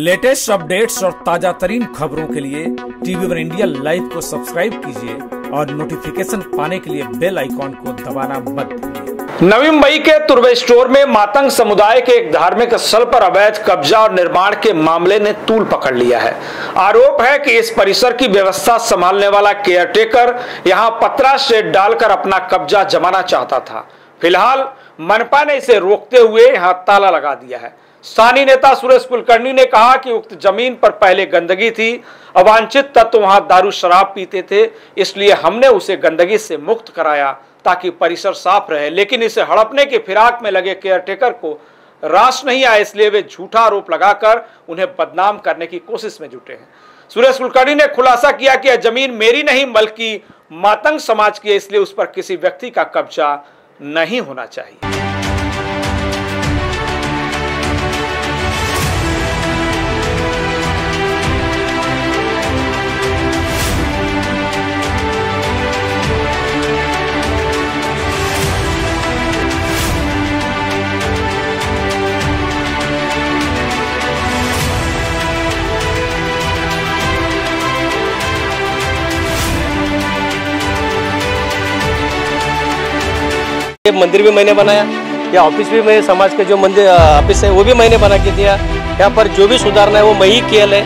Latest updates और ताज़ा तरीन खबरों के लिए टीवी वन इंडिया लाइव को सब्सक्राइब कीजिए और नोटिफिकेशन पाने के लिए बेल आइकॉन को दबाना मत नवी मुंबई के तुर्वे स्टोर में मातंग समुदाय के एक धार्मिक स्थल पर अवैध कब्जा और निर्माण के मामले ने तूल पकड़ लिया है। आरोप है कि इस परिसर की व्यवस्था संभालने वाला केयरटेकर यहाँ पतरा शेड डालकर अपना कब्जा जमाना चाहता था। फ़िलहाल मनपा ने इसे रोकते हुए यहाँ ताला लगा दिया है। स्थानीय नेता सुरेश कुलकर्णी ने कहा कि उक्त ज़मीन पर पहले गंदगी थी। अवांछित तत्व वहाँ दारू शराब पीते थे, इसलिए हमने उसे गंदगी से मुक्त कराया ताकि परिसर साफ़ रहे। लेकिन इसे हड़पने की फिराक में लगे केयरटेकर को रास नहीं आया इसलिए वे झूठा आरोप लगाकर उन्हें बदनाम करने की कोशिश में जुटे हैं। सुरेश कुलकर्णी ने खुलासा किया कि यह ज़मीन मेरी नहीं, बल्कि मातंग समाज की है, इसलिए उस पर किसी व्यक्ति का कब्जा नहीं होना चाहिए। ये मंदिर भी मैंने बनाया, या ऑफ़िस भी मेरे समाज के जो मंदिर ऑफ़िस है, वो भी मैंने बना के दिया। यहाँ पर जो भी सुधारना है, वो मैं ही किया है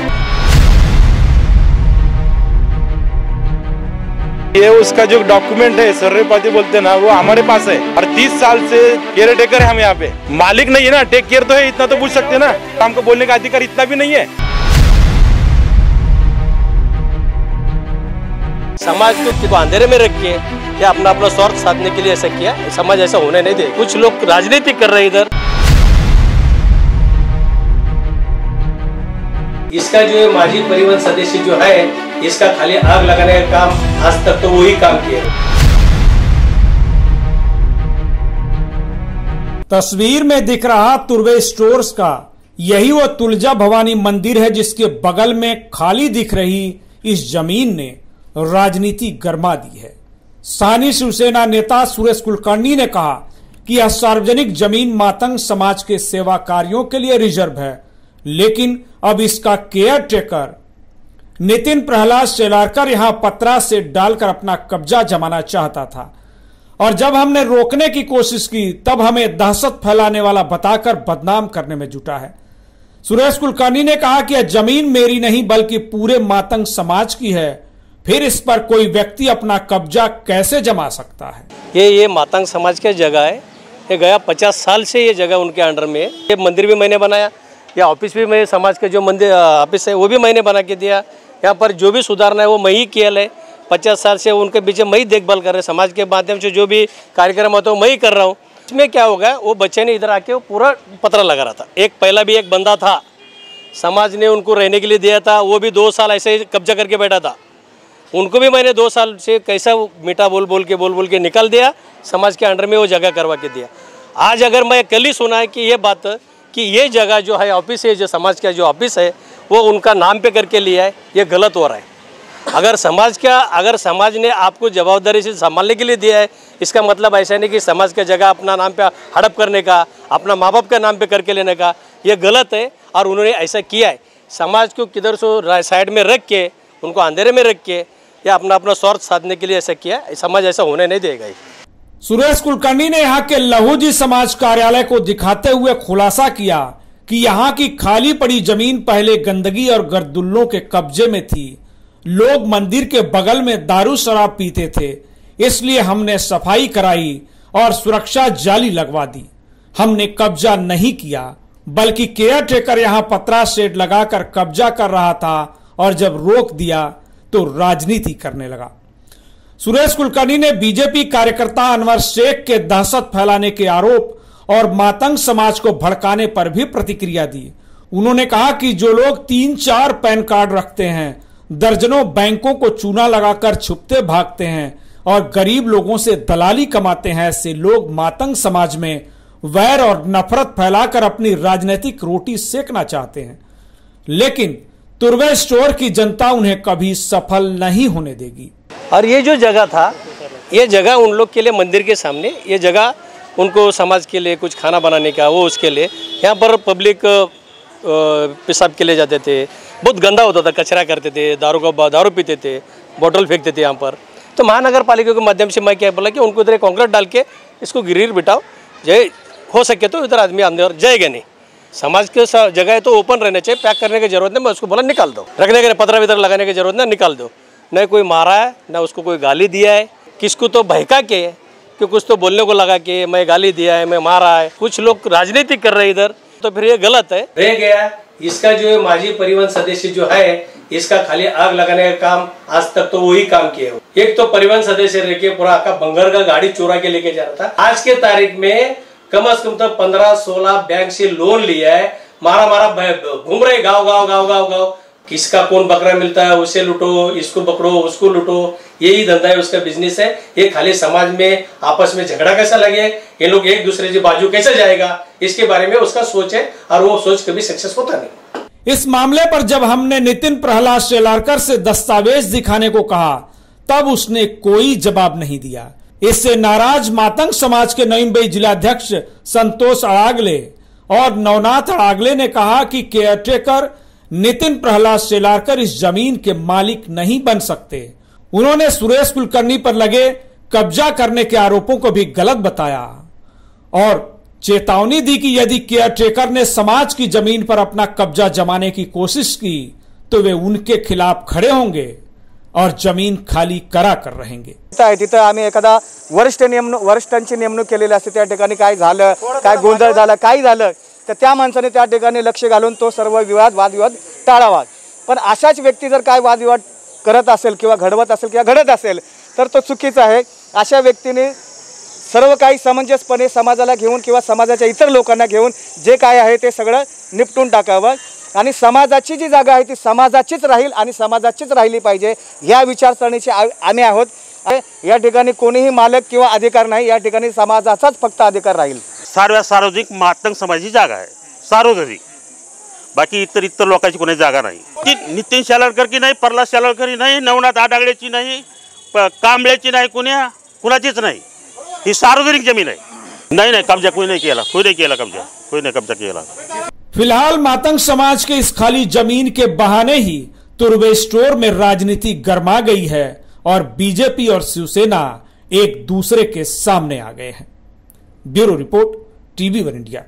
ये उसका जो डॉक्यूमेंट है सर्वे पाती बोलते ना, वो हमारे पास है। और तीस साल से केयर टेकर है हम यहाँ पे। मालिक नहीं है ना टेक केयर तो है, इतना तो पूछ सकते ना। हमको बोलने का अधिकार इतना भी नहीं है। समाज को किसी को अंधेरे में रखिए या अपना अपना स्वार्थ साधने के लिए ऐसा किया समाज ऐसा होने नहीं दे। कुछ लोग राजनीति कर रहे हैं इधर। इसका जो है माजी परिवहन सदस्य जो है इसका खाली आग लगाने का काम आज तक तो वही काम किया। तस्वीर में दिख रहा तुर्वे स्टोर्स का यही वो तुलजा भवानी मंदिर है जिसके बगल में खाली दिख रही इस ज़मीन ने। राजनीति गरमा दी है। सानी शिवसेना नेता सुरेश कुलकर्णी ने कहा कि यह सार्वजनिक ज़मीन मातंग समाज के सेवा कार्यों के लिए रिज़र्व है, लेकिन अब इसका केयर टेकर नितिन प्रहलाद शेलारकर यहाँ पत्रा से डालकर अपना कब्जा जमाना चाहता था। और जब हमने रोकने की कोशिश की, तब हमें दहशत फैलाने वाला बताकर बदनाम करने में जुटा है। सुरेश कुलकर्णी ने कहा कि यह ज़मीन मेरी नहीं, बल्कि पूरे मातंग समाज की है। फिर इस पर कोई व्यक्ति अपना कब्जा कैसे जमा सकता है? ये ये मातंग समाज के जगह है। ये गया पचास साल से ये जगह उनके अंडर में है। ये मंदिर भी मैंने बनाया, या ऑफ़िस भी मेरे समाज के जो मंदिर ऑफ़िस है, वो भी मैंने बना के दिया। यहाँ पर जो भी सुधारना है, वो मैं ही किया है। पचास साल से उनके पीछे मैं ही देखभाल कर रहे समाज के माध्यम से जो भी कार्यक्रम होता है मैं ही कर रहा हूँ। इसमें क्या होगा, वो बच्चे ने इधर आके वो पूरा पत्र लगा रहा था। एक पहला भी एक बंदा था। समाज ने उनको रहने के लिए दिया था। वो भी दो साल ऐसे ही कब्जा करके बैठा था। उनको भी मैंने दो साल से कैसा मीठा बोल बोल के बोल बोल के निकाल दिया, समाज के अंडर में वो जगह करवा के दिया। आज अगर मैं कल ही सुना है कि ये बात, कि ये जगह जो है ऑफ़िस है, जो समाज का जो ऑफ़िस है, वो उनका नाम पे करके लिया है, ये गलत हो रहा है। अगर समाज का, अगर समाज ने आपको जवाबदारी से संभालने के लिए दिया है, इसका मतलब ऐसा नहीं कि समाज का जगह अपना नाम पे हड़प करने का, अपना माँ बाप का नाम पे करके लेने का, ये गलत है और उन्होंने ऐसा किया है। समाज को किधर सो साइड में रख के, उनको अंधेरे में रख के या अपना अपना स्वार्थ साधने के लिए ऐसा किया समाज ऐसा होने नहीं देगा। सुरेश कुलकर्णी ने यहाँ के लहूजी समाज कार्यालय को दिखाते हुए खुलासा किया कि यहाँ की खाली पड़ी ज़मीन पहले गंदगी और गर्दुल्लों के कब्जे में थी। लोग मंदिर के बगल में दारू शराब पीते थे, इसलिए हमने सफ़ाई कराई और सुरक्षा जाली लगवा दी। हमने कब्जा नहीं किया, बल्कि केयर टेकर यहाँ पतरा शेड लगाकर कब्जा कर रहा था और जब रोक दिया तो राजनीति करने लगा। सुरेश कुलकर्णी ने बीजेपी कार्यकर्ता अनवर शेख के दहशत फैलाने के आरोप और मातंग समाज को भड़काने पर भी प्रतिक्रिया दी। उन्होंने कहा कि जो लोग तीन चार पैन कार्ड रखते हैं, दर्जनों बैंकों को चूना लगाकर छुपते भागते हैं और गरीब लोगों से दलाली कमाते हैं, ऐसे लोग मातंग समाज में वैर और नफरत फैलाकर अपनी राजनीतिक रोटी सेकना चाहते हैं। लेकिन तुर्वे स्टोर की जनता उन्हें कभी सफल नहीं होने देगी। और ये जो जगह था, ये जगह उन लोग के लिए मंदिर के सामने, ये जगह उनको समाज के लिए कुछ खाना बनाने का, वो उसके लिए, यहाँ पर पब्लिक पेशाब के लिए जाते थे। बहुत गंदा होता था, कचरा करते थे, दारू का, दारू पीते थे बॉटल फेंकते थे यहाँ पर। तो महानगर पालिका के माध्यम से मैं क्या बोला कि उनको इधर कॉन्क्रीट डाल के इसको गिरीर बिठाओ, जय, हो सके तो इधर आदमी अंदर जाएगा नहीं। समाज के जगह है तो ओपन रहना चाहिए पैक करने की ज़रूरत नहीं, मैं उसको बोला, निकाल दो। रखने के पत्र वितर लगाने की ज़रूरत नहीं, निकाल दो। न कोई मारा है, न उसको कोई गाली दिया है। किसको तो बहका के कि कुछ तो बोलने को लगा कि मैं गाली दिया है, मैं मारा है। कुछ लोग राजनीति कर रहे इधर तो फिर ये गलत है। रह गया, इसका जो माजी परिवहन सदस्य जो है, इसका खाली आग लगाने का काम आज तक तो वही काम किए हो। एक तो परिवहन सदस्य रह के पूरा का बंगर का गाड़ी चोरा के लेके जा रहा था। आज के तारीख में कम अज कम तो पंद्रह सोलह बैंक से लोन लिया है। मारा मारा घूम रहे गाँव गाँव गाँव गाँव गाँव किसका कौन बकरा मिलता है, उसे लुटो, इसको पकड़ो, उसको लुटो। यही धंधा है, उसका बिज़नेस है। ये खाली समाज में, आपस में झगड़ा कैसा लगे? ये लोग एक दूसरे के बाजू कैसे जाएगा? इसके बारे में उसका सोच है, और वो सोच कभी सक्सेस होता नहीं। इस मामले पर जब हमने नितिन प्रहलाद शेलारकर से दस्तावेज़ दिखाने को कहा, तब उसने कोई जवाब नहीं दिया। इससे नाराज़ मातंग समाज के नईमबई जिलाध्यक्ष संतोष अड़ागले और नवनाथ अड़ागले ने कहा कि केयरटेकर नितिन प्रहलाद शेलारकर इस ज़मीन के मालिक नहीं बन सकते। उन्होंने सुरेश कुलकर्णी पर लगे कब्जा करने के आरोपों को भी गलत बताया। और चेतावनी दी कि यदि केयरटेकर ने समाज की ज़मीन पर अपना कब्जा जमाने की कोशिश की तो वे उनके खिलाफ खड़े होंगे। और जमीन खाली करा कर रहेंगे। तिथं आम्ही एखादा वरिष्ठ नेमणूक वरिष्ठांची नेमणूक केलेली असते त्या ठिकाणी काय झालं काय गोंधळ झाला काय झालं तर त्या माणसाने त्या ठिकाणी लक्ष घालून तो सर्व विवाद वादविवाद टाळावा. पण अशाच व्यक्ती जर काय वादविवाद करत असेल किंवा घडवत असेल किंवा घडत असेल तर तो चुकीचा आहे. अशा व्यक्तीने सर्व काही समंजसपणे समाजाला घेऊन किंवा समाजाच्या इतर लोकांना घेऊन जे काय आहे ते सगळं निपटून टाकावं. आणि समाजाची जी जागा आहे ती समाजाचीच राहील आणि समाजाचीच राहिली पाहिजे या विचारसरणीचे आम्ही आहोत. या ठिकाणी कोणीही मालक किंवा अधिकार नाही या ठिकाणी समाजाचाच फक्त अधिकार राहील. सर्व सार्वजनिक मातंग समाजाची जागा आहे. सार्वजनिक. बाकी इतर इतर लोकांची कोणी जागा नाही. ती नितीन शालरकर की नाही प्रल्हाद शालरकरी नाही नवनाथ आडागळेची नाही कांबळ्याची नाही कुण्या कुणाचीच नाही. ही सार्वजनिक जमीन आहे. नाही नाही कब्जा कोणी नाही केला. कोई नाही केला कब्जा. कोणी नाही कब्जा केला. फ़िलहाल मातंग समाज के इस खाली ज़मीन के बहाने ही तुर्वे स्टोर में राजनीति गर्मा गई है और बीजेपी और शिवसेना एक दूसरे के सामने आ गए हैं। Bureau report, TV one India.